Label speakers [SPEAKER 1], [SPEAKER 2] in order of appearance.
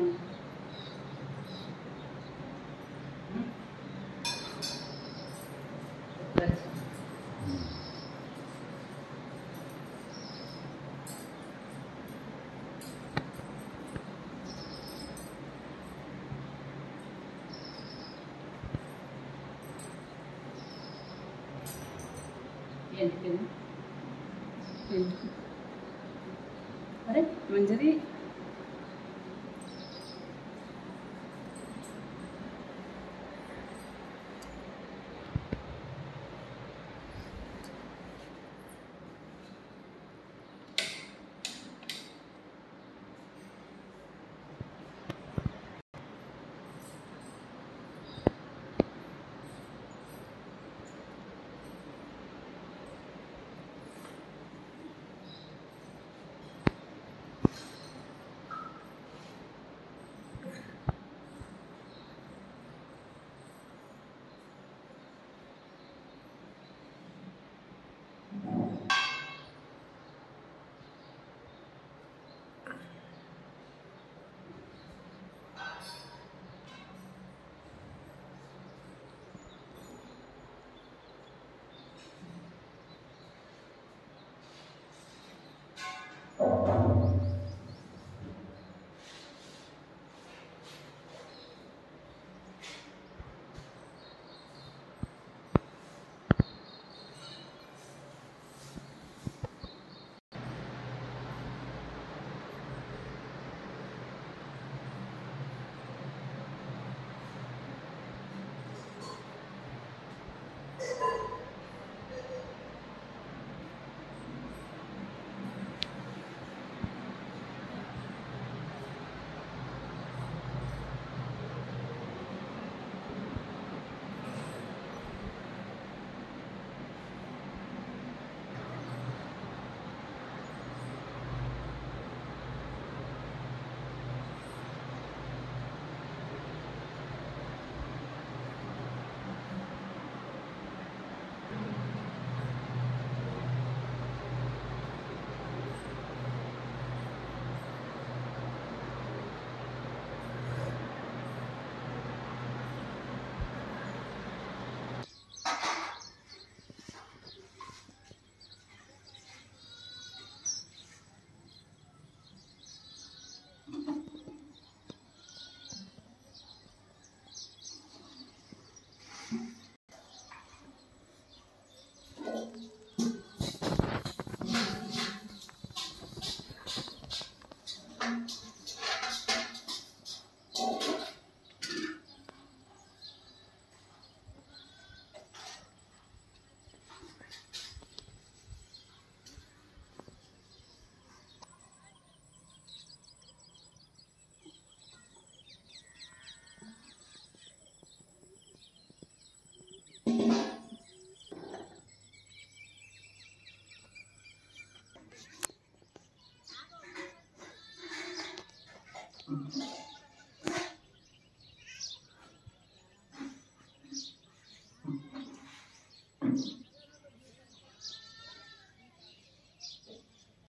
[SPEAKER 1] 嗯，嗯，来，嗯，点屏。
[SPEAKER 2] Thank you.
[SPEAKER 3] Mm-hmm.